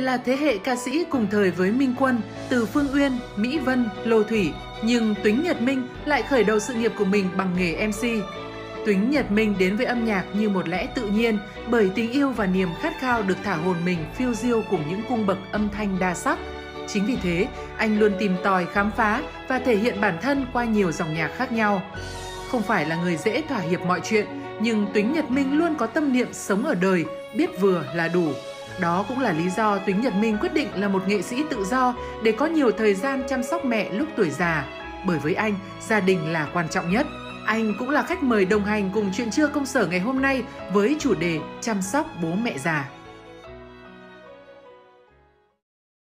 là thế hệ ca sĩ cùng thời với Minh Quân từ Phương Uyên, Mỹ Vân, Lô Thủy, nhưng Tuýnh Nhật Minh lại khởi đầu sự nghiệp của mình bằng nghề MC. Tuýnh Nhật Minh đến với âm nhạc như một lẽ tự nhiên bởi tình yêu và niềm khát khao được thả hồn mình phiêu diêu cùng những cung bậc âm thanh đa sắc. Chính vì thế, anh luôn tìm tòi khám phá và thể hiện bản thân qua nhiều dòng nhạc khác nhau. Không phải là người dễ thỏa hiệp mọi chuyện, nhưng Tuýnh Nhật Minh luôn có tâm niệm sống ở đời, biết vừa là đủ. Đó cũng là lý do Tuýnh Nhật Minh quyết định là một nghệ sĩ tự do để có nhiều thời gian chăm sóc mẹ lúc tuổi già. Bởi với anh, gia đình là quan trọng nhất. Anh cũng là khách mời đồng hành cùng chuyện trưa công sở ngày hôm nay với chủ đề chăm sóc bố mẹ già.